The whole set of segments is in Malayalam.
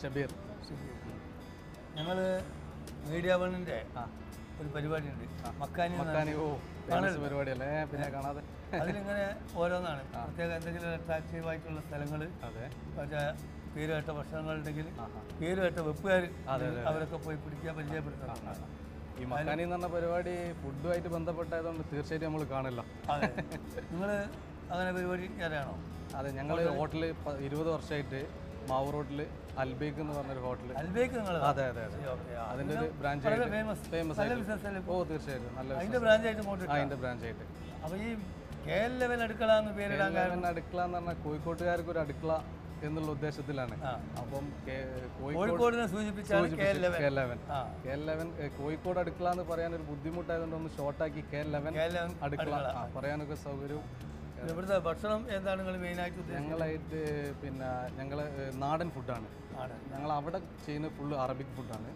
ഷബീർ. ഞങ്ങൾ മീഡിയ വണ്ണിന്റെ ഒരു പരിപാടിയുണ്ട്. മക്കാനി മക്കാനി ഓ പരിപാടിയല്ലേ? പിന്നെ കാണാതെ. അതിലിങ്ങനെ ഓരോന്നാണ്. പ്രത്യേക എന്തെങ്കിലും അട്രാക്റ്റീവ് ആയിട്ടുള്ള സ്ഥലങ്ങൾ അതെ. മറ്റേ പേരുകേട്ട ഭക്ഷണങ്ങളുണ്ടെങ്കിൽ പേരുകേട്ട പേര് കേട്ട വെപ്പുകാർ അവരൊക്കെ പോയി പിടിക്കാൻ പരിചയപ്പെടുത്തണം. ഈ മക്കാനി എന്ന് പറഞ്ഞ പരിപാടി ഫുഡുമായിട്ട് ബന്ധപ്പെട്ടായതുകൊണ്ട് തീർച്ചയായിട്ടും നമ്മൾ കാണില്ല. അതെ. നിങ്ങൾ അങ്ങനെ പരിപാടി അറിയാണോ അതെ ഞങ്ങൾ ഹോട്ടൽ ഇരുപത് വർഷമായിട്ട് മാവൂർ റോഡിൽ അൽബേക്ക് എന്ന് പറഞ്ഞൊരു ഹോട്ടൽ അൽബേക്ക് നിങ്ങൾ അതെ അതെ അതെ. അതിന്റെ ഒരു ബ്രാഞ്ച് ആയിട്ട് ഫേമസ് ഫേമസ് ആയിട്ട് ഓ തീർച്ചയായിട്ടും. നല്ല അതിന്റെ ബ്രാഞ്ച് ആയിട്ട് അതിന്റെ അതിന്റെ ബ്രാഞ്ച് ആയിട്ട് അപ്പോൾ ഈ കെ എൽ ലെവൽ അടുക്കള എന്ന് പേരിടാൻ കാരണം? അടുക്കള എന്ന് പറഞ്ഞാൽ കോഴിക്കോട്ടുകാർക്ക് ഒരു അടുക്കള എന്നുള്ള ഉദ്ദേശത്തിലാണ്. അപ്പം കോഴിക്കോടിനെ സൂചിപ്പിച്ചാണ് K eleven K eleven Kozhikode അടുക്കള എന്ന് പറയാൻ ഒരു ബുദ്ധിമുട്ടായതുകൊണ്ട് ഒന്ന് ഷോർട്ടാക്കി കെ ലെവൻ അടുക്കള. പറയാനൊക്കെ സൗകര്യവും ഇവിടുത്തെ ഭക്ഷണം എന്താണ് നിങ്ങൾ മെയിനായിട്ട് ഞങ്ങളായിട്ട് പിന്നെ ഞങ്ങൾ നാടൻ ഫുഡാണ് ഞങ്ങൾ അവിടെ ചെയ്യുന്ന ഫുള്ള് അറബിക് ഫുഡാണ്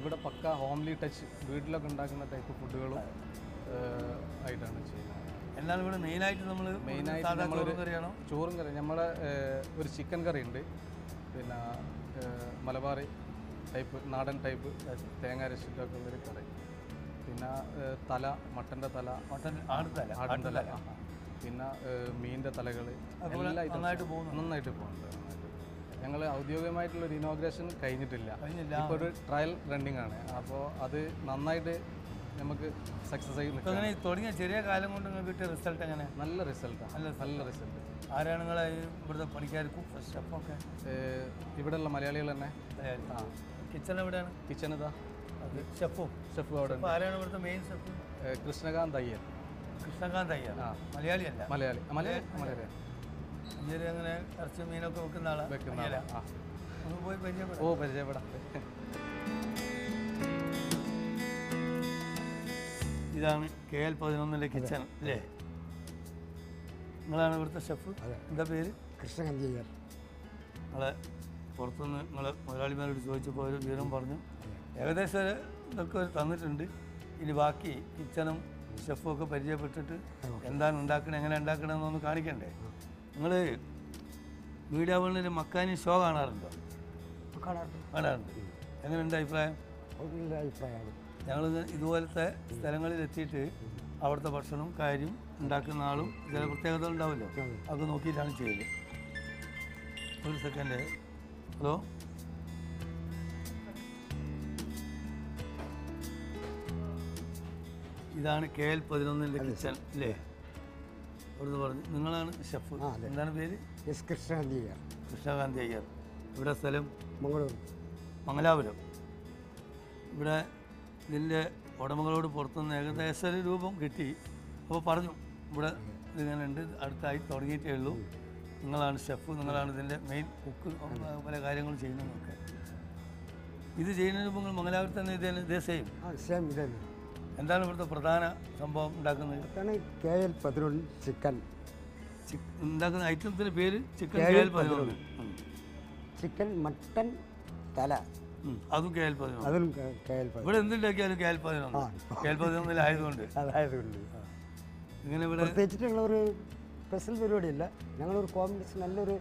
ഇവിടെ പക്ക ഹോംലി ടച്ച് വീട്ടിലൊക്കെ ഉണ്ടാക്കുന്ന ടൈപ്പ് ഫുഡുകളും ആയിട്ടാണ് ചെയ്യുന്നത്. എന്നാൽ ഇവിടെ മെയിനായിട്ട് നമ്മൾ മെയിനായിട്ട് നമ്മൾ ചോറും കറിയാണോ? ചോറും കറി നമ്മളെ ഒരു ചിക്കൻ കറി ഉണ്ട്. പിന്നെ മലബാറി ടൈപ്പ് നാടൻ ടൈപ്പ് തേങ്ങ അരച്ചിട്ടൊക്കെ ഉള്ളൊരു കറി. പിന്നെ തല മട്ടന്റെ തല. മട്ടൻ ആട് തല. ആട് തല. ആ. പിന്നെ മീനിന്റെ തലകൾ നന്നായിട്ട് പോകുന്നു നന്നായിട്ട് പോകുന്നുണ്ട് ഞങ്ങൾ ഔദ്യോഗികമായിട്ടുള്ള ഒരു ഇനോഗ്രേഷൻ കഴിഞ്ഞിട്ടില്ല. ഇപ്പോൾ ഒരു ട്രയൽ റണ്ണിങ് ആണ്. അപ്പോൾ അത് നന്നായിട്ട് നമുക്ക് സക്സസ് ആയി നിൽക്കാം തുടങ്ങിയ ചെറിയ കാലം കൊണ്ട് നിങ്ങൾക്ക് കിട്ടിയ റിസൾട്ട് എങ്ങനെ? നല്ല റിസൾട്ടാണ് നല്ല നല്ല റിസൾട്ട് ആരാണ് നിങ്ങളെ ഈ ഇവിടുത്തെ പണിക്കാർക്കും ഷെഫൊക്കെ ഇവിടെയുള്ള മലയാളികൾ തന്നെ. ആ. കിച്ചൺ എവിടെയാണ്? കിച്ചൺ ഇതാ. ഷെഫും. ഷെഫ് അവിടെ ആരാണ് ഇവിടുത്തെ മെയിൻ ഷെഫ് കൃഷ്ണകാന്ത് അയ്യർ. കൃഷ്ണകാന്ത് അയ്യർ. മലയാളിയല്ല. മലയാളി. ആ, മലയാളി. മലയാളി. ഇങ്ങനെ അങ്ങനെ ഇറച്ചി മീനൊക്കെ വെക്കുന്ന വെക്കുന്ന ആളാ. ഒന്ന് പോയി പരിചയപ്പെടാം. ഓ പരിചയപ്പെടാം. ഇതാണ് കെ എൽ പതിനൊന്നിലെ കിച്ചൺ അല്ലേ? നിങ്ങളാണ് ഇവിടുത്തെ ഷെഫ് എന്താ പേര്? കൃഷ്ണകന്തിയർ നിങ്ങളെ പുറത്തുനിന്ന് നിങ്ങളെ മുതലാളിമാരോട് ചോദിച്ചപ്പോൾ ഒരു വിവരം പറഞ്ഞു. ഏകദേശം ഇതൊക്കെ തന്നിട്ടുണ്ട്. ഇനി ബാക്കി കിച്ചണും ഷെഫും ഒക്കെ പരിചയപ്പെട്ടിട്ട് എന്താണ് ഉണ്ടാക്കണേ എങ്ങനെ ഉണ്ടാക്കണമെന്നൊന്ന് കാണിക്കണ്ടേ? നിങ്ങൾ മീഡിയ വേൾഡിൽ മക്കാനി ഷോ കാണാറുണ്ടോ? കാണാറുണ്ട്. എങ്ങനെയുണ്ട് അഭിപ്രായം? ഞങ്ങൾ ഇതുപോലത്തെ സ്ഥലങ്ങളിൽ എത്തിയിട്ട് അവിടുത്തെ ഭക്ഷണവും കാര്യം ഉണ്ടാക്കുന്ന ആളും ചില പ്രത്യേകത ഉണ്ടാവുമല്ലോ അത് നോക്കിയിട്ടാണ് ചെയ്യൽ. ഒരു സെക്കൻഡ് ഹലോ? ഇതാണ് കെ എൽ പതിനൊന്നിന്റെ കിച്ചൺ അല്ലേ? അവിടുന്ന് പറഞ്ഞു നിങ്ങളാണ് ഷെഫ്. ആ, അതെ. എന്താണ് പേര്? എസ് കൃഷ്ണകന്തിയർ കൃഷ്ണകാന്തി അയ്യർ ഇവിടെ സ്ഥലം? മംഗളൂർ. മംഗലാപുരം. ഇവിടെ ഇതിന്റെ ഉടമകളോട് പുറത്തുനിന്ന് ഏകദേശം ഒരു രൂപം കിട്ടി. അപ്പോൾ പറഞ്ഞു ഇവിടെ ഇതിങ്ങനെ ഉണ്ട് അടുത്തായി തുടങ്ങിയിട്ടേ ഉള്ളൂ. നിങ്ങളാണ് ഷെഫ് നിങ്ങളാണ് ഇതിന്റെ മെയിൻ കുക്ക് പല കാര്യങ്ങളും ചെയ്യുന്നതൊക്കെ. ഇത് ചെയ്യുന്നതിന് മുമ്പ് നിങ്ങൾ മംഗലാപുരത്ത് തന്നെ ഇതേ ഇതേ സെയിം ആ സെയിം ഇതന്നെ. എന്താണ് ഇവിടുത്തെ പ്രധാന സംഭവം ഉണ്ടാക്കുന്നത്? കെ എൽ പതിനൊന്ന് ചിക്കൻ. ചിക്ക് ഉണ്ടാക്കുന്ന ഐറ്റംസിന്റെ പേര് ചിക്കൻ കെ എൽ പതിനൊന്ന്. ചിക്കൻ മട്ടൻ തല. അതും കെ എൽ പതിനൊന്ന്. അതും കെ എൽ പതിനൊന്ന്. ഇവിടെ എന്തുണ്ടാക്കിയാലും കെ എൽ പതിനൊന്ന്. കെ എൽ പതിനൊന്നിലായതുകൊണ്ട്. അതായതുകൊണ്ട് ഇങ്ങനെ ഇവിടെ പ്രത്യേകിച്ചിട്ട് ഞങ്ങളൊരു സ്പെഷ്യൽ പരിപാടിയല്ല. ഞങ്ങളൊരു കോമ്പിനേഷൻ നല്ലൊരു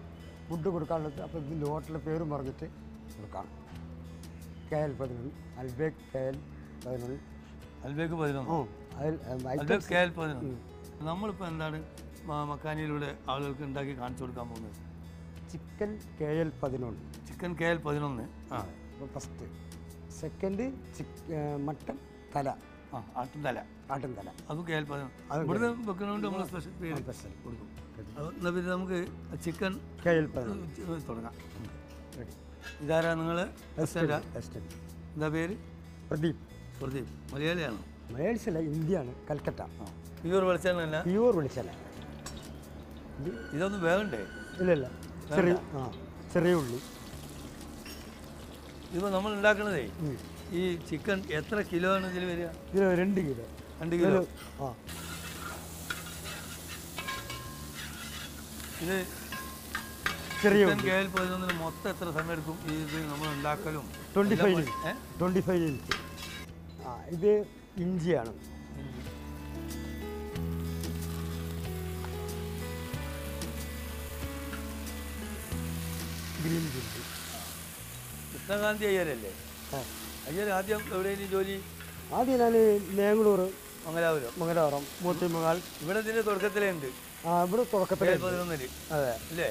ഫുഡ് കൊടുക്കാനുള്ളത് അപ്പോൾ ഇതിന്റെ ഹോട്ടലിന്റെ പേരും പറഞ്ഞിട്ട് കൊടുക്കാം. കെ എൽ പതിനൊന്ന് അൽബേക്ക് കെ എൽ പതിനൊന്ന്. അൽബേക്ക് പതിനൊന്ന്. നമ്മളിപ്പോൾ എന്താണ് മക്കാനിയിലൂടെ ആളുകൾക്ക് ഉണ്ടാക്കി കാണിച്ചു കൊടുക്കാൻ പോകുന്നത്? ചിക്കൻ കെ എൽ പതിനൊന്ന്. ചിക്കൻ കെ എൽ പതിനൊന്ന്. ആ. ഫസ്റ്റ് സെക്കൻഡ് മട്ടൻ തല. ആ തല. അതും കെ എൽ പതിനൊന്ന്. അതും ഇവിടുന്ന് വെക്കുന്നതുകൊണ്ട് നമ്മൾ സ്പെഷ്യൽ പേര് സ്പെഷ്യൽ കൊടുക്കും. അത് എന്നാൽ പിന്നെ നമുക്ക് ചിക്കൻ കെ എൽ പതിനൊന്ന്. തുടങ്ങാം. റെഡി. ഇതാരാ നിങ്ങൾ എന്താ പേര്? പ്രദീപ്. പ്രദീപ് മലയാളിയാണോ? മലയാളിസല്ല ഇന്ത്യയാണ് കൽക്കട്ട. പ്യൂർ വെളിച്ചെണ്ണ പ്യൂർ വിളിച്ചല്ല ഇതൊന്നും വേണ്ടേ ഇല്ല ഇല്ല ചെറിയ ആ ചെറിയ ഉള്ളി. ഇപ്പോൾ നമ്മൾ ഉണ്ടാക്കണതേ. ഈ ചിക്കൻ എത്ര കിലോ ആണ് ഇതിൽ വരിക? ഇത് രണ്ട് കിലോ. രണ്ട് കിലോ? ആ. ഇത് ചെറിയ പതിനൊന്നിന് മൊത്തം എത്ര സമയം എടുക്കും ഈ ഇത് നമ്മൾ ഉണ്ടാക്കലും? ട്വന്റി ഫൈവ് ട്വന്റി ഫൈവ് ആ ഇത് ഇഞ്ചിയാണ്. Green chilli. കൃഷ്ണകാന്തി അയ്യരല്ലേ. അയ്യർ ആദ്യം എവിടെയെങ്കിലും ജോലി? ആദ്യം ഞാൻ മേങ്ങളൂർ മംഗലാപുരം. മംഗലാപുരം മൂത്തിമങ്ങാൽ. ഇവിടെ ഇതിന്റെ തുടക്കത്തിലേ ഉണ്ട് ആ ഇവിടെ തുടക്കത്തിലെ പതിനൊന്നിൽ അതെ. അല്ലേ?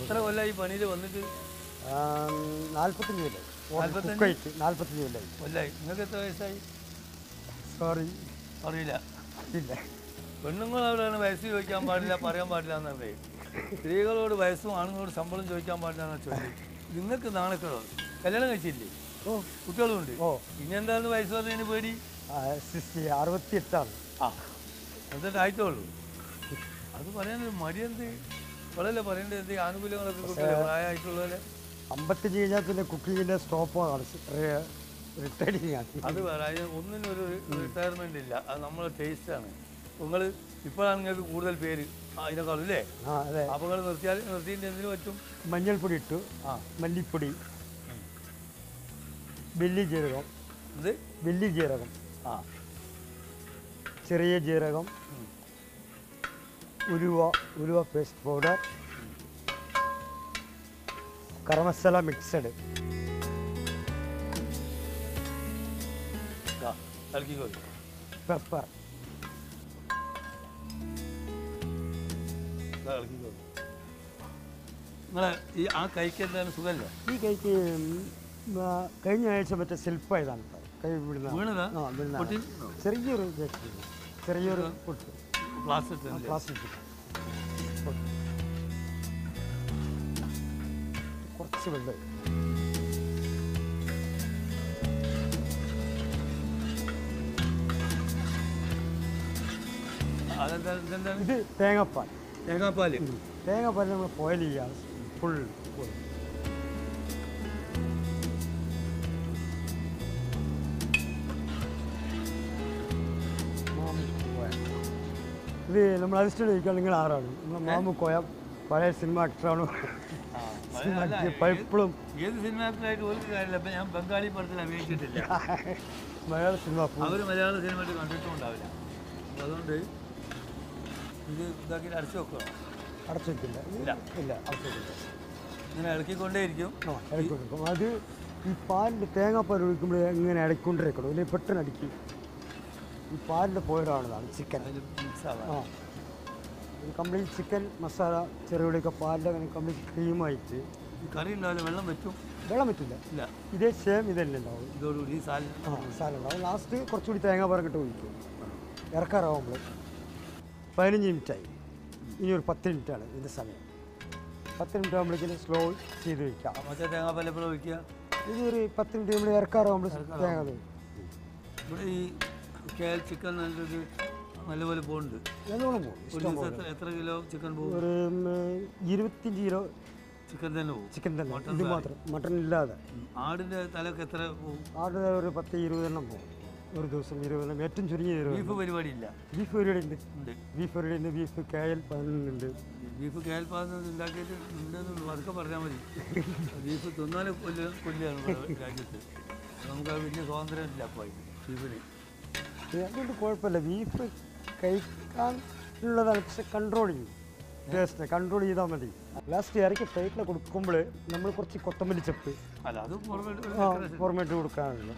എത്ര കൊല്ലം ഈ പണിയിൽ വന്നിട്ട്? നാൽപ്പത്തഞ്ച് കൊല്ലായി നാൽപ്പത്തഞ്ച്? കുക്കൈറ്റ് നാൽപ്പത്തഞ്ച് കൊല്ലായി. കൊല്ലായി. നിങ്ങൾക്ക് എത്ര വയസ്സായി? സോറി അറിയില്ല. ഇല്ല. പെണ്ണുങ്ങൾ അവരാണ് വയസ്സ് ചോദിക്കാൻ പാടില്ല പറയാൻ പാടില്ല എന്നാണ് പറയും സ്ത്രീകളോട് വയസ്സും ആണുങ്ങളോട് ശമ്പളം ചോദിക്കാൻ പാടില്ല എന്നാണ് ചൊല്ലി നിങ്ങൾക്ക് നാണക്കേടോ? കല്യാണം കഴിച്ചില്ലേ? ഓ. കുട്ടികളും ഉണ്ട് ഓ. ഇനി എന്താണ് വയസ്സ് പറഞ്ഞതിന് പേടി? അറുപത്തി എട്ടാണ് ആ. എന്നിട്ട് ആയിട്ടോളൂ അത് പറയാനൊരു മടിയെന്ത്? വളരെ പറയേണ്ടത് എന്ത്? ആനുകൂല്യങ്ങളൊക്കെ പ്രായമായിട്ടുള്ളവരെ? അമ്പത്തഞ്ച് കഴിഞ്ഞാൽ പിന്നെ കുക്കിങ്ങിന്റെ സ്റ്റോപ്പ് റിട്ടയറിങ് ആണ് അത് വേറെ ഒന്നിനും ഒരു റിട്ടയർമെന്റ് ഇല്ല. അത് നമ്മളെ ടേസ്റ്റാണ് നിങ്ങൾ ഇപ്പോഴാണ് നിങ്ങൾക്ക് കൂടുതൽ പേര് അതിനേക്കാളും അല്ലേ ആ അതെ. അപ്പോൾ നിങ്ങൾ നിർത്തിയാൽ നിർത്തിയിട്ട് എന്തിനു പറ്റും? മഞ്ഞൾപ്പൊടി ഇട്ടു. ആ. മല്ലിപ്പൊടി. വെല്ലി ജീരകം. ഇത് വെല്ലി ജീരകം. ആ. ചെറിയ ജീരകം. ഉരുവ ഉലുവ ഉലുവ paste powder garam masala mixed pepper. ഈ ആ കൈക്ക് എന്താണ് സുഖമല്ലേ? ഈ കൈക്ക് കഴിഞ്ഞ ആഴ്ച മറ്റേ ശില്പമായതാണ് കേട്ടോ. കൈ വിടുന്ന. ചെറിയൊരു ചെറിയൊരു പ്ലാസ്റ്റിക് പ്ലാസ്റ്റിക് കുറച്ച് വെള്ളം അതെന്താ ഇതെന്താണ് ഇത് തേങ്ങാപ്പാൽ തേങ്ങാപ്പാൽ തേങ്ങാപ്പാൽ നമ്മൾ ബോയിൽ ചെയ്യാം ഫുൾ ബോയിൽ ഇത് നമ്മൾ അസിസ്റ്റന്റ് ചോദിക്കാൻ നിങ്ങൾ ആരാണ് നമ്മൾ മാമു കോയ പഴയ സിനിമ ആക്ടറാണ് ആക്ടർ ഏത് സിനിമ ആക്ടറായിട്ട് ഒരു കാര്യമില്ല. അപ്പം ഞാൻ ബംഗാളി പടത്തിൽ അഭിനയിച്ചിട്ടില്ല. മലയാള സിനിമ അവർ മലയാള സിനിമ കണ്ടിട്ടും ഉണ്ടാവില്ല. അപ്പോൾ അതുകൊണ്ട് ഇത് ഇതാക്കി അടച്ചു വെക്കുക അടച്ചിട്ടില്ല ഇല്ല. ഇല്ല അടച്ചിട്ടില്ല ഇങ്ങനെ ഇളക്കിക്കൊണ്ടേയിരിക്കും. ഇളക്കിക്കൊണ്ടിരിക്കും. അത് ഈ പാലിന്റെ തേങ്ങാപ്പാൽ ഒഴിക്കുമ്പോൾ ഇങ്ങനെ ഇടയ്ക്കൊണ്ടിരിക്കണം അല്ലെങ്കിൽ പെട്ടെന്ന് അടിക്കും. ഈ പാലിന്റെ പോയിടാണതാണ് ചിക്കൻ ആ. ഒരു കംപ്ലീറ്റ് ചിക്കൻ മസാല ചെറുപടിയൊക്കെ പാലിന്റെ അങ്ങനെ കംപ്ലീറ്റ് ക്രീമായിട്ട് കറി ഉണ്ടാവില്ല വെള്ളം പറ്റും വെള്ളം പറ്റില്ല ഇല്ല. ഇതേ സെയിം ഇതല്ലേ ഉണ്ടാവും ഇതോടുകൂടി ഈ സാലിന് ആ മസാല ഉണ്ടാവും. ലാസ്റ്റ് കുറച്ചുകൂടി തേങ്ങ പറഞ്ഞിട്ട് ഒഴിക്കും. ഇറക്കാറാവുമ്പോൾ പതിനഞ്ച് മിനിറ്റായി. ഇനി ഒരു പത്ത് മിനിറ്റാണ് ഇതിന്റെ സമയം. പത്ത് മിനിറ്റ് ആകുമ്പോഴേക്കും സ്ലോ ചെയ്ത് വയ്ക്കാം മറ്റേ തേങ്ങാപ്പാൽ എപ്പോഴും ഒഴിക്കുക? ഇത് ഒരു പത്ത് മിനിറ്റ് നമ്മൾ ഇറക്കാറാകുമ്പോൾ തേങ്ങ. ഇവിടെ ഈ കേൾ ചിക്കൻ നല്ലൊരു നല്ലപോലെ പോകുന്നുണ്ട് നല്ലോണം പോകും. ഒരു ഇഷ്ടം ദിവസം പോലെ. എത്ര എത്ര കിലോ ചിക്കൻ പോകും? ഒരു ഉം, ഇരുപത്തിയഞ്ച് കിലോ ചിക്കൻ തന്നെ പോകും. ചിക്കൻ തന്നെ. മട്ടൺ ഇത് മാത്രം. മട്ടൺ ഇല്ലാതെ. ആടിന്റെ തലയൊക്കെ എത്ര പോകും? ആട് ഒരു പത്ത് ഇരുപതെണ്ണം പോകും. ഒരു ദിവസം ഇരുപതെണ്ണം ഏറ്റവും ചുരുങ്ങിയ ബീഫ് പരിപാടി ഇല്ല ബീഫ് പരിപാടി ഉണ്ട്. ബീഫ് പരിപാടി ഉണ്ട് ബീഫ് കായൽ പതിനൊന്നുണ്ട് ബീഫ് കേൾപ്പാന്ന് ഉണ്ടാക്കിയിട്ട് ഉണ്ടെന്ന് പതുക്കെ പറഞ്ഞാൽ മതി. ബീഫ് തിന്നാൽ കൊല്ല കൊല്ലാണ് നമ്മുടെ രാജ്യത്ത്. നമുക്ക് അത് വലിയ സ്വാതന്ത്ര്യം ഇല്ല അപ്പോൾ ബീഫിന്. അതുകൊണ്ട് കുഴപ്പമില്ല. ബീഫ് കഴിക്കാൻ ഉള്ളതാണ് പക്ഷെ കൺട്രോൾ ചെയ്യും. ടേസ്റ്റ് കൺട്രോൾ ചെയ്താൽ മതി. ലാസ്റ്റ് ഇറക്കി പ്ലേറ്റിൽ കൊടുക്കുമ്പോൾ നമ്മൾ കുറച്ച് കൊത്തമല്ലി ചെപ്പ്. ഫോർമേറ്റ് കൊടുക്കാനുള്ളത്.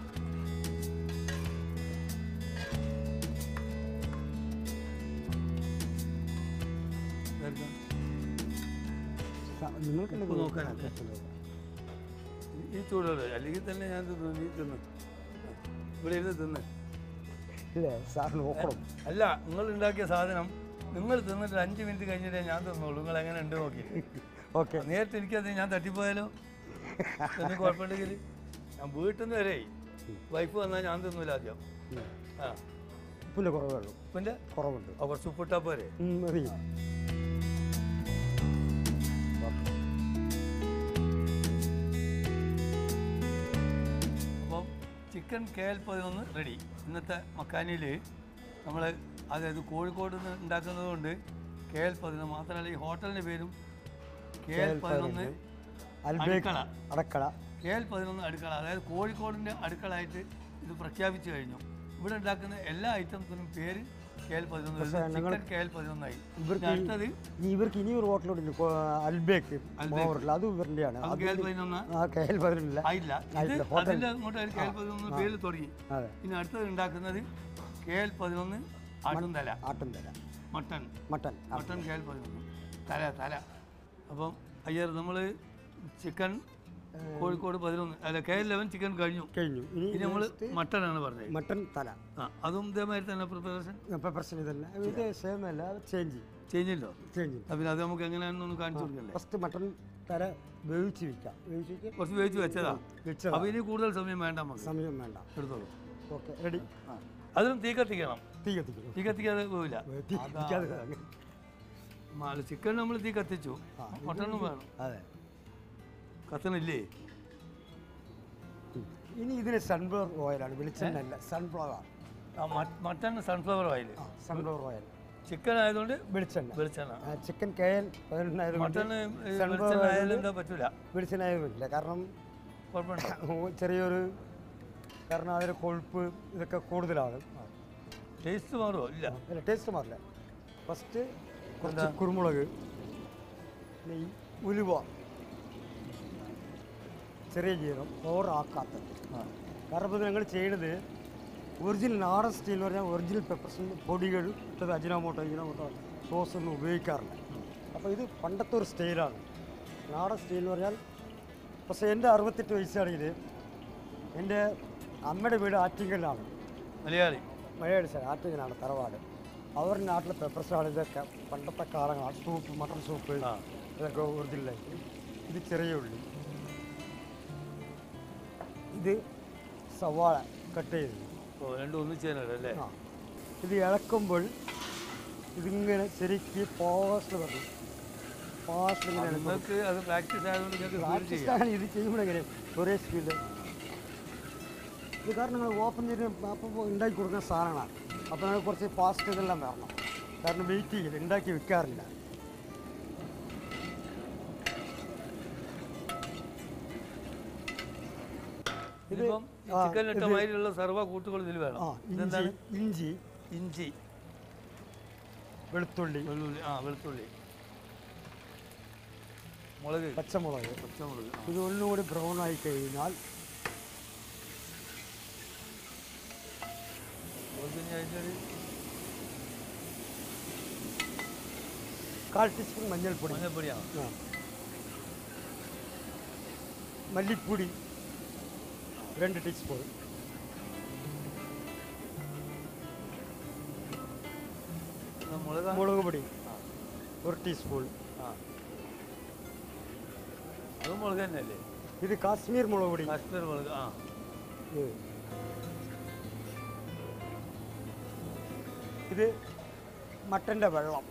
നിങ്ങൾക്ക് ഈ ചൂടുള്ളത് അല്ലെങ്കിൽ തന്നെ ഞാൻ തിന്നു നീ തിന്ന്. ഇവിടെ ഇരുന്ന് തിന്ന്. ഇല്ലേ? സാർ നോക്കണം അല്ല നിങ്ങൾ ഉണ്ടാക്കിയ സാധനം നിങ്ങൾ തിന്നിട്ട് അഞ്ച് മിനിറ്റ് കഴിഞ്ഞിട്ടേ ഞാൻ തിന്നോളൂ. നിങ്ങൾ എങ്ങനെ ഉണ്ട് നോക്കി. ഓക്കെ. നേരത്തെ എനിക്കത് ഞാൻ തട്ടിപ്പോയാലോ? എന്നെ കുഴപ്പമുണ്ടെങ്കിൽ ഞാൻ വീട്ടിൽ നിന്ന് വരെ വൈഫ് വന്നാൽ ഞാൻ തിന്നൂല ആദ്യം. ആ. ഉപ്പിന്റെ കുറവുള്ളൂ ഉപ്പിന്റെ കുറവുണ്ട്. കുറച്ച് ഉപ്പിട്ടാൽ പോരെ. മതി ചിക്കൻ കെ എൽ പതിനൊന്ന് റെഡി ഇന്നത്തെ മക്കാനിയിൽ നമ്മൾ അതായത് കോഴിക്കോട് നിന്ന് ഉണ്ടാക്കുന്നത് കൊണ്ട് കെ എൽ പതിനൊന്ന് മാത്രമല്ല ഈ ഹോട്ടലിന്റെ പേരും കെ എൽ പതിനൊന്ന് അടുക്കള. അടക്കള. കെ എൽ പതിനൊന്ന് അടുക്കള. അതായത് കോഴിക്കോടിന്റെ അടുക്കളായിട്ട് ഇത് പ്രഖ്യാപിച്ചു കഴിഞ്ഞു. ഇവിടെ ഉണ്ടാക്കുന്ന എല്ലാ ഐറ്റംസിനും പേര് ഇവർക്ക് ഇനി ഇവർക്ക് ഒരു ഹോട്ടലുണ്ട് അൽബേക്ക് അത് ഇവരുടെയാണ്. ഇനി അടുത്തത് ഉണ്ടാക്കുന്നത് കെ എൽ പതിനൊന്ന് ആട്ടുംതല ആട്ടും mutton mutton mutton K L പതിനൊന്ന്. തല തല. അപ്പം അയ്യർ നമ്മൾ ചിക്കൻ കോഴിക്കോട് പതിനൊന്ന്. അല്ല കെ എൽ ലെവൻ ചിക്കൻ കഴിഞ്ഞു. കഴിഞ്ഞു. ഇനി നമ്മൾ മട്ടനാണ് പറഞ്ഞത്. മട്ടൻ തല. ആ അതും ഇതേമാതിരി തന്നെ പ്രിപ്പറേഷൻ? പ്രിപ്പറേഷൻ ഇതല്ല. ഇത് സെയിം അല്ല ചേഞ്ച് ഉണ്ടോ? ചേഞ്ച് പിന്നെ അത് നമുക്ക് എങ്ങനെയാണെന്നൊന്ന് കാണിച്ചു കൊടുക്കണ്ടേ? ഫസ്റ്റ് മട്ടൻ തല വേവിച്ച് വെക്കാം. വേവിച്ച് കുറച്ച് വേവിച്ച് വെച്ചതാ? വെച്ചതാ. അപ്പം ഇനി കൂടുതൽ സമയം വേണ്ട നമുക്ക്. സമയം വേണ്ട. എടുത്തോളൂ. ഓക്കെ റെഡി അതിനും തീ കത്തിക്കണം. തീ കത്തിക്കണം. തീ കത്തിക്കാതെ പോവില്ല. ചിക്കൻ നമ്മൾ തീ കത്തിച്ചു. മട്ടണും വേണം. അതെ. കത്തണില്ലേ. ഇനി ഇതിന് സൺഫ്ലവർ ഓയിലാണ് വെളിച്ചെണ്ണ sunflower mutton sunflower oil sunflower oil chicken ആയതുകൊണ്ട് വെളിച്ചെണ്ണ. വെളിച്ചെണ്ണ. ചിക്കൻ ആയാലും എന്താ പറ്റൂല. വെളിച്ചെണ്ണ കാരണം ചെറിയൊരു കാരണം അതിന് കൊഴുപ്പ് ഇതൊക്കെ കൂടുതലാണ്. ടേസ്റ്റ് മാറുമോ ഇല്ല. അല്ല ടേസ്റ്റ് മാറില്ല. ഫസ്റ്റ് കുറച്ച് കുരുമുളക് നെയ് ഉലുവ. ചെറിയ ജീരകം ഓറാക്കാത്തത് കാരണം ഇപ്പോൾ ഞങ്ങൾ ചെയ്യണത് ഒറിജിനൽ നാടൻ സ്റ്റീൽ എന്ന് പറഞ്ഞാൽ ഒറിജിനൽ പെപ്പർസിന്റെ പൊടികൾ ഇട്ടത് അജിനോമോട്ടോ അജിനോമോട്ടോ സോസ് ഒന്നും ഉപയോഗിക്കാറില്ല. അപ്പോൾ ഇത് പണ്ടത്തെ ഒരു സ്റ്റൈലാണ് നാടൻ സ്റ്റീൽ എന്ന് പറഞ്ഞാൽ പക്ഷേ എന്റെ അറുപത്തെട്ട് വയസ്സാണെങ്കിൽ എന്റെ അമ്മയുടെ വീട് ആറ്റിങ്കലിലാണ് മലയാളി. മലയാളി സാർ ആറ്റിങ്ങലാണ് തറവാട്. അവരുടെ നാട്ടിലെ പെപ്പർസാണ് ഇതൊക്കെ പണ്ടത്തെ കാലങ്ങളാണ്. സൂപ്പ് മട്ടൺ സൂപ്പ് ഇതൊക്കെ ഒറിജിനലായിട്ട് ഇത് ചെറിയ ഉള്ളി. ഇത് സവാള കട്ട് ചെയ്ത്. ഓ രണ്ടും ഒന്നിച്ചേനല്ലേ? അല്ലേ ആ. ഇത് ഇളക്കുമ്പോൾ ഇതിങ്ങനെ ശരിക്ക് ഫാസ്റ്റ് പറഞ്ഞു ഫാസ്റ്റ് ഇങ്ങനെ ഇളക്കും. നിങ്ങൾക്ക് അത് പ്രാക്ടീസ് ആയതുകൊണ്ട് നിങ്ങൾക്ക് ഫീൽ ചെയ്യാം. പ്രാക്ടീസാണ് ഇത് ചെയ്യുമ്പോൾ എങ്ങനെ ഒരേ സ്പീഡ് ഇത് കാരണം നിങ്ങൾ ഓപ്പൺ ചെയ്ത് അപ്പം ഉണ്ടാക്കി കൊടുക്കുന്ന സാധനങ്ങളാണ്. അപ്പോൾ നിങ്ങൾ കുറച്ച് ഫാസ്റ്റ് ഇതെല്ലാം വരണം. കാരണം വെയിറ്റ് ചെയ്യില്ല ഉണ്ടാക്കി വിൽക്കാറില്ല ഇതിപ്പം ആ, ചിക്കൻ ഇട്ട ഇത് മാതിരിയുള്ള സർവ കൂട്ടുകൾ ഇതിൽ വേണം. ആ ഇഞ്ചി ഇതെന്താണ്? ഇഞ്ചി. ഇഞ്ചി. വെളുത്തുള്ളി. വെള്ളുള്ളി ആ വെളുത്തുള്ളി. മുളക്. പച്ചമുളക്. പച്ചമുളക് ആ. ഇത് ഒന്നുകൂടി ബ്രൗൺ ആയി കഴിഞ്ഞാൽ മുളക് ഇനി അതിന്റെ ഒരു കാൽ ടീസ്പൂൺ മഞ്ഞൾപ്പൊടി. മഞ്ഞപ്പൊടിയാണ് ആ. മല്ലിപ്പൊടി. രണ്ട് ടീസ്പൂൺ ഇത് മുളക് മുളക് പൊടി ആ ഒരു ടീസ്പൂൺ ആ അതും മുളക് തന്നെയല്ലേ ഇത് കാശ്മീർ മുളക് പൊടി കാശ്മീർ മുളക് ആ ഇത്. ഇത് മട്ടന്റെ വെള്ളം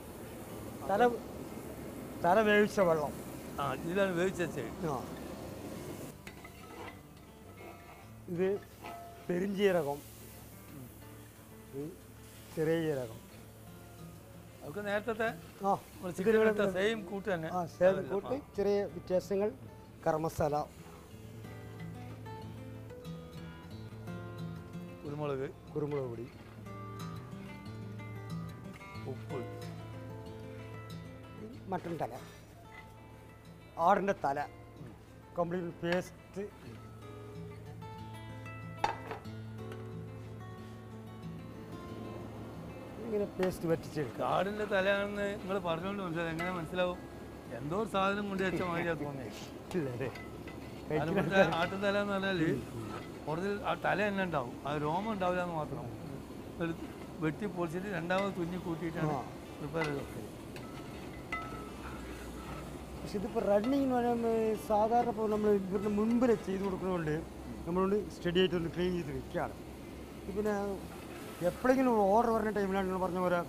തല തല വേവിച്ച വെള്ളം ആ ഇതിലാണ് വേവിച്ചത് ആ ഇത് പെരിഞ്ചീരകം ചെറിയ ജീരകം. അതൊക്കെ നേരത്തെ ആ ചിക്കൻ സെയിം കൂട്ട് തന്നെ ആ സേവൻ കൂട്ടി. ചെറിയ വ്യത്യാസങ്ങൾ. മസാല കുരുമുളക്. കുരുമുളക് പൊടി. ഉപ്പ്. മട്ടൻ തല. ആടിന്റെ തല. Complete paste. ഇങ്ങനെ പേസ്റ്റ് വറ്റിച്ചെടുക്കുക കാടിന്റെ തലയാണെന്ന് നിങ്ങൾ പറഞ്ഞുകൊണ്ട് മനസ്സിലാവും എങ്ങനെ മനസ്സിലാവും? എന്തോ ഒരു സാധനം കൊണ്ട് വെച്ച മാതിരിയാ തോന്നിയത് ആട്ടു തല എന്ന് പറഞ്ഞാൽ കുറച്ച് ആ തല തന്നെ ഉണ്ടാവും. ആ രോമം ഉണ്ടാവില്ല എന്ന് മാത്രം. വെട്ടി പൊളിച്ചിട്ട് രണ്ടാമത് തുന്നി കൂട്ടിയിട്ടാണ് പ്രിപ്പയർ ചെയ്ത് വെക്കൽ. പക്ഷെ ഇതിപ്പോൾ റണ്ണിങ് എന്ന് പറയുമ്പോൾ സാധാരണ ഇപ്പോൾ നമ്മൾ ഇവരുടെ മുൻപിൽ ചെയ്ത് കൊടുക്കുന്നതുകൊണ്ട് നമ്മളോട് സ്റ്റഡി ആയിട്ട് ഒന്ന് ക്ലീൻ ചെയ്ത് വെക്കുകയാണ് പിന്നെ എപ്പോഴെങ്കിലും ഓർഡർ വരുന്ന ടൈമിലാണ് പറഞ്ഞ പോലെ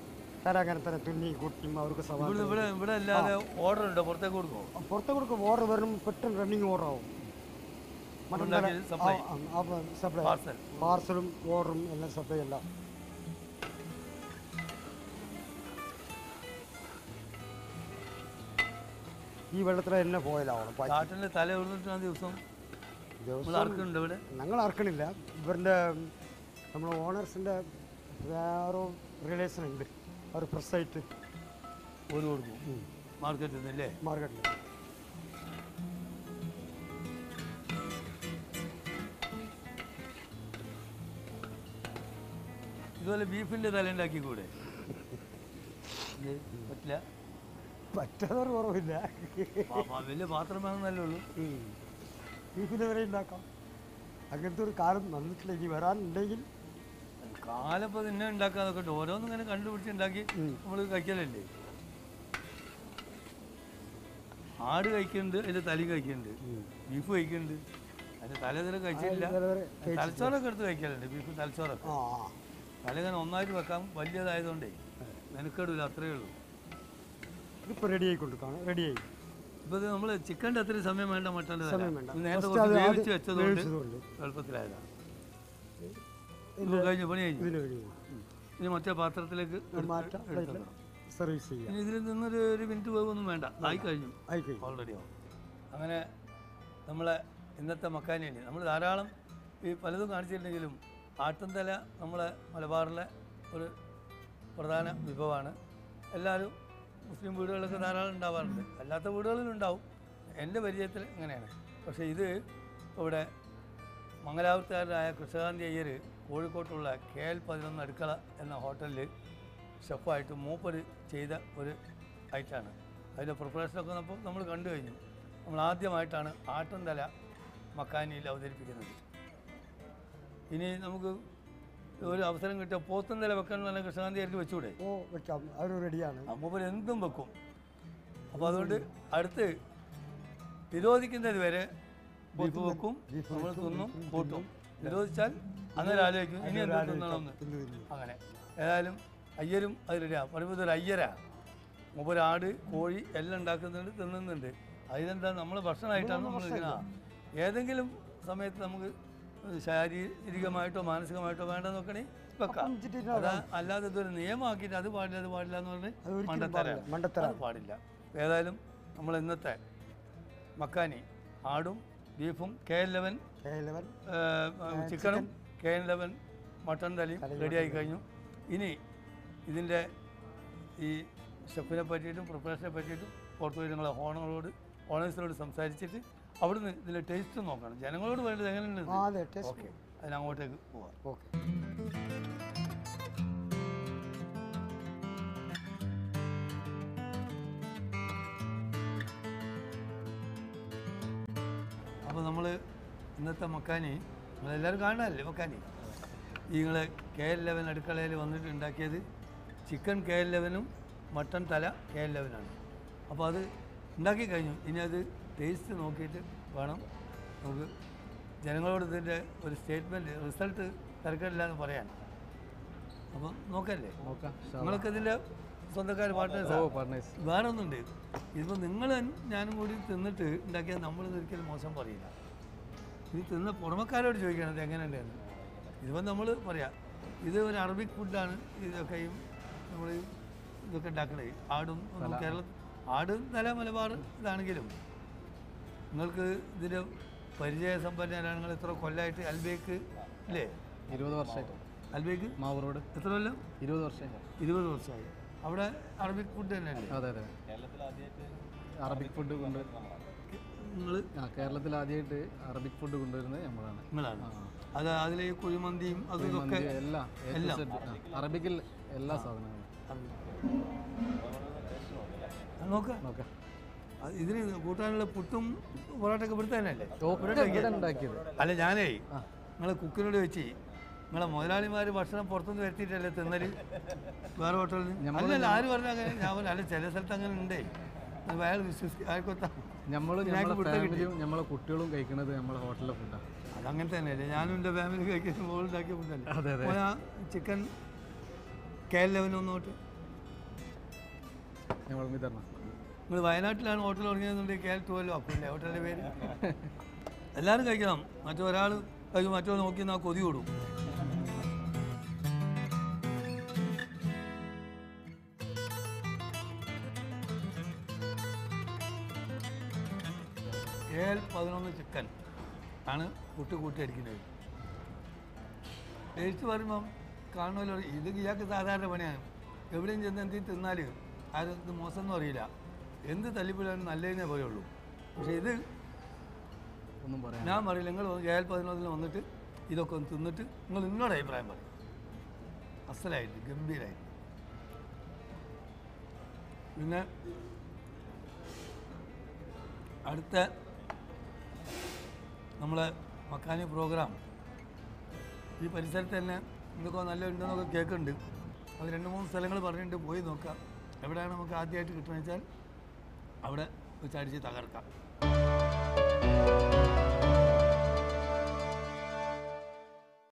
തരാങ്ങനെ തന്നെ തുന്നി കുട്ടിയും അവർക്ക് ഇവിടെ സവാള ഇവിടെ ഇവിടെ അല്ലാതെ ഓർഡർ ഉണ്ടോ? പുറത്തേക്ക് കൊടുക്കും? പുറത്തേക്ക് കൊടുക്കും. ഓർഡർ വരും പെട്ടെന്ന് റണ്ണിങ് ഓർഡർ ആവും. സപ്ലൈ പാർസലും ഓർഡറും എല്ലാം സപ്ലൈ എല്ലാം ഈ വെള്ളത്തിൽ തന്നെ പോയാലാവണം കാട്ടിന്റെ തല ദിവസം ദിവസം ഞങ്ങൾ അറക്കണില്ല. ഇവരുടെ നമ്മുടെ ഓണേഴ്സിന്റെ വേറെ റിലേഷൻ ഉണ്ട്. അവർ ഫ്രഷായിട്ട് ഒരു കൊടുക്കും മാർക്കറ്റിൽ നിന്നല്ലേ? മാർക്കറ്റിൽ. ഇതുപോലെ ബീഫിന്റെ തല ഉണ്ടാക്കി കൂടെ പറ്റില്ല? പറ്റാതൊരു കുറവില്ല. വലിയ പാത്രം വേണമെന്നല്ലേ ഉള്ളൂ. ബീഫിന്റെ വരെ ഉണ്ടാക്കാം. അങ്ങനത്തെ ഒരു കാലം വന്നിട്ടില്ല. ഇനി വരാനുണ്ടെങ്കിൽ കാലപ്പോൾ തന്നെ ഉണ്ടാക്കാതൊക്കെ ഉണ്ട് ഓരോന്നും ഇങ്ങനെ കണ്ടുപിടിച്ച് ഉണ്ടാക്കി നമ്മൾ കഴിക്കലല്ലേ? ആട് കഴിക്കുന്നുണ്ട് അതിന്റെ തലി കഴിക്കുന്നുണ്ട് ബീഫ് കഴിക്കുന്നുണ്ട് അതിന്റെ തല ഇതുവരെ കഴിച്ചിട്ടില്ല. തലച്ചോറൊക്കെ എടുത്ത് കഴിക്കലുണ്ട് ബീഫ് തലച്ചോറൊക്കെ. തല ഇങ്ങനെ ഒന്നായിട്ട് വെക്കാൻ വലിയതായതുകൊണ്ടേ മെനക്കെടില്ല അത്രയേ ഉള്ളൂ. ഇപ്പൊ റെഡി ആയിക്കൊണ്ടിരിക്കുകയാണ് റെഡി ആയി. ഇപ്പോൾ നമ്മൾ ചിക്കന്റെ അത്രയും സമയം വേണ്ട മട്ടന്റെ. നേരത്തെ വെച്ചതുകൊണ്ട് എളുപ്പത്തിലായതാണ്. കഴിഞ്ഞു പണി കഴിഞ്ഞു. ഇതിന് ഇനി മറ്റേ പാത്രത്തിലേക്ക് എടുത്ത് സർവീസ് ചെയ്യാം. ഇനി ഇതിൽ നിന്നൊരു ഒരു മിനിറ്റ് പോകുമൊന്നും വേണ്ട. ആയി കഴിഞ്ഞു. ആയി കഴിഞ്ഞു ഓൾറെഡി ആവും. അങ്ങനെ നമ്മളെ ഇന്നത്തെ മക്കാനിയല്ലേ നമ്മൾ ധാരാളം ഈ പലതും കാണിച്ചിട്ടുണ്ടെങ്കിലും ആട്ടുംതല നമ്മളെ മലബാറിലെ ഒരു പ്രധാന വിഭവമാണ്. എല്ലാവരും മുസ്ലിം വീടുകളിലൊക്കെ ധാരാളം ഉണ്ടാവാറുണ്ട്. അല്ലാത്ത വീടുകളിലും ഉണ്ടാവും. എന്റെ പരിചയത്തിൽ അങ്ങനെയാണ് പക്ഷേ ഇത് ഇവിടെ മംഗലാപുരത്തുകാരനായ കൃഷ്ണകാന്തി അയ്യർ കോഴിക്കോട്ടുള്ള കെ എൽ പതിനൊന്ന് അടുക്കള എന്ന ഹോട്ടലിൽ ഷെഫായിട്ട് മൂപ്പര് ചെയ്ത ഒരു ഐറ്റാണ്. അതിന്റെ പ്രിപ്പറേഷനൊക്കെ നമ്മൾ നമ്മൾ കണ്ടു കഴിഞ്ഞു. നമ്മൾ ആദ്യമായിട്ടാണ് ആട്ടുംതല മക്കാനിയിൽ അവതരിപ്പിക്കുന്നത്. ഇനി നമുക്ക് ഒരു അവസരം കിട്ടിയ പോത്തും തല വെക്കാൻ കൃഷ്ണകാന്തി ആയിരിക്കും വെച്ചുകൂടെ ഓ വെക്കാം. അവർ റെഡിയാണ്. മൂപ്പർ എന്തും വെക്കും. അപ്പോൾ അതുകൊണ്ട് അടുത്ത് നിരോധിക്കുന്നത് വരെ ബീഫ് വെക്കും. നമ്മൾ തിന്നും കൂട്ടും. നിരോധിച്ചാൽ അന്നേരം ആലോചിക്കും ഇനി എന്ത് തിന്നണമെന്ന് അങ്ങനെ. ഏതായാലും അയ്യരും അത് റെഡിയാണ് പറയുമ്പോൾ ഇതൊരു അയ്യരാ. മൂപ്പര് ആട് കോഴി എല്ലാം ഉണ്ടാക്കുന്നുണ്ട് തിന്നുന്നുണ്ട്. അതിനെന്താ നമ്മൾ ഭക്ഷണമായിട്ടാണ് നമ്മൾ ഇരിക്കുന്നത് ഏതെങ്കിലും സമയത്ത് നമുക്ക് ശാരീരികമായിട്ടോ മാനസികമായിട്ടോ വേണ്ട നോക്കണേ വെക്കാം. അല്ലാതെ ഇതൊരു നിയമമാക്കിയിട്ട് അത് പാടില്ല അത് പാടില്ല എന്ന് പറഞ്ഞ് പാടില്ല. മണ്ടത്തരാണ്. പാടില്ല. ഏതായാലും നമ്മൾ ഇന്നത്തെ മക്കാനി ആടും ബീഫും കെ ലെവൻ ചിക്കനും കെ എൻ ലെവൻ മട്ടൺ തലയും റെഡിയായി കഴിഞ്ഞു. ഇനി ഇതിന്റെ ഈ ഷെഫിനെ പറ്റിയിട്ടും പ്രിപ്പറേഷനെ പറ്റിയിട്ടും പുറത്തു പോയി നിങ്ങളെ ഓണറോട് ഓണേഴ്സിനോട് സംസാരിച്ചിട്ട് അവിടുന്ന് ഇതിന്റെ ടേസ്റ്റ് നോക്കണം. ജനങ്ങളോട് വേണ്ടത് എങ്ങനെയുണ്ട് ഓക്കെ അതിനങ്ങോട്ടേക്ക് പോവാം. ഓക്കെ ഇന്നത്തെ മക്കാനി. നിങ്ങളെല്ലാവരും കാണാനല്ലേ മക്കാനി? നിങ്ങൾ കെ എൽ ലെവൻ അടുക്കളയിൽ വന്നിട്ട് ഉണ്ടാക്കിയത് ചിക്കൻ കെ എൽ ലെവനും മട്ടൺ തല കെ എൽ ലെവനാണ് അപ്പോൾ അത് ഉണ്ടാക്കി കഴിഞ്ഞു. ഇനി അത് ടേസ്റ്റ് നോക്കിയിട്ട് വേണം നമുക്ക് ജനങ്ങളോട് ഇതിന്റെ ഒരു സ്റ്റേറ്റ്മെന്റ് റിസൾട്ട് തിരക്കില്ല എന്ന് പറയാൻ. അപ്പം നോക്കല്ലേ? നോക്കാം നിങ്ങളൊക്കെ ഇതിന്റെ സ്വന്തക്കാർ പാർട്ട്നേഴ്സ് വേറെ ഒന്നുണ്ട് ഇതിപ്പോൾ നിങ്ങൾ ഞാനും കൂടി തിന്നിട്ട് ഉണ്ടാക്കിയാൽ നമ്മൾ ഒരിക്കലും മോശം പറയില്ല. ഇത് തിന്ന പുറമക്കാരോട് ചോദിക്കണം ഇത് എങ്ങനെയുണ്ടെന്ന്. ഇതിപ്പോൾ നമ്മൾ പറയാം ഇത് ഒരു അറബിക് ഫുഡാണ് ഇതൊക്കെയും നമ്മൾ ഇതൊക്കെ ഉണ്ടാക്കണേ. ആടും കേരള ആടും തല മലബാർ ഇതാണെങ്കിലും നിങ്ങൾക്ക് ഇതിന്റെ പരിചയ സമ്പന്നരാണ് നിങ്ങൾ എത്ര കൊല്ലായിട്ട് അൽബേക്ക് അല്ലേ ഇരുപത് വർഷമായിട്ട്. അൽബേക്ക്? മാവ് റോഡ് എത്ര കൊല്ലം? ഇരുപത് വർഷമായിട്ട്. ഇരുപത് വർഷമായി. അവിടെ അറബിക് ഫുഡ് തന്നെയല്ലേ? അതെ അതെ. കേരളത്തിൽ അറബിക് ഫുഡ് കൊണ്ട് നിങ്ങൾ ആ കേരളത്തിൽ ആദ്യമായിട്ട് അറബിക് ഫുഡ് കൊണ്ടുവരുന്നത് നമ്മളാണ്. നിങ്ങളാണ്. അത് അതിലെ കുഴിമന്തിയും അതും എല്ലാം A to Z. ആ, അറബിക്കിൽ എല്ലാ സാധനങ്ങളും. നോക്ക്. നോക്കാം. അത് ഇതിന് കൂട്ടാനുള്ള പുട്ടും പൊറോട്ടയൊക്കെ തന്നെയല്ലേ? ഇവിടെ ഉണ്ടാക്കിയത്. അല്ല ഞാനേ നിങ്ങളെ കുക്കിനോട് വെച്ച് നിങ്ങളെ മുതലാളിമാർ ഭക്ഷണം പുറത്തുനിന്ന് വരുത്തിയിട്ടല്ലേ തിന്നൽ? വേറെ ഹോട്ടലിൽ അല്ലല്ല ആര് പറഞ്ഞാൽ ഞാൻ പറഞ്ഞു അല്ല ചില സ്ഥലത്ത് അങ്ങനെ ഉണ്ടേ. അയാൾ വിശ്വസിക്കും അയാൾക്കൊത്ത പുട്ട് ഫാമിലിയും നമ്മളെ കുട്ടികളും കഴിക്കുന്നത് നമ്മളെ ഹോട്ടലിലെ ഫുഡാണ് അതങ്ങനെ തന്നെയല്ലേ ഞാനും എന്റെ ഫാമിലി കഴിക്കുന്ന മോളുണ്ടാക്കിയ ഫുഡല്ലേ അതെ അതെ. ചിക്കൻ കെ എൽ ലെവൻ ഒന്നോട്ട്. നമ്മൾ വിതരണം നിങ്ങൾ വയനാട്ടിലാണ് ഹോട്ടൽ തുടങ്ങിയതെന്നുണ്ടെങ്കിൽ കെ എൽ ട്വൽവ് അല്ലേ ഹോട്ടലിന്റെ പേര്. എല്ലാവരും കഴിക്കണം. മറ്റൊരാൾ കഴിക്കും മറ്റോ നോക്കി നാ കൊതി കൊടുക്കും ചിക്കൻ ആണ് കുട്ടി കൂട്ടി അടിക്കുന്നത്. ടേസ്റ്റ് പറയുമ്പം കാണുമല്ലോ ഇത് ഇയാൾക്ക് സാധാരണ പണിയാണ്. എവിടെയും ചെന്ന് എന്തി തിന്നാൽ ആരും ഇത് മോശമൊന്നും അറിയില്ല. എന്ത് തല്ലിപ്പിടാനും നല്ലതിനെ പോയുള്ളൂ പക്ഷേ ഇത് ഒന്നും പറയാം ഞാൻ പറയില്ല. നിങ്ങൾ ഏഴ് പതിനൊന്നിൽ വന്നിട്ട് ഇതൊക്കെ ഒന്ന് തിന്നിട്ട് നിങ്ങൾ നിങ്ങളുടെ അഭിപ്രായം പറയും. അസലായിട്ട് ഗംഭീരമായിട്ട് പിന്നെ അടുത്ത നമ്മളെ മക്കാനി പ്രോഗ്രാം ഈ പരിസരത്ത് തന്നെ എന്തൊക്കെ നല്ല ഉണ്ടെന്നൊക്കെ കേൾക്കുന്നുണ്ട് അത് രണ്ട് മൂന്ന് സ്ഥലങ്ങൾ പറഞ്ഞിട്ട് പോയി നോക്കാം. എവിടെയാണ് നമുക്ക് ആദ്യമായിട്ട് കിട്ടുന്നത് വെച്ചാൽ അവിടെ വെച്ച് തകർക്കാം.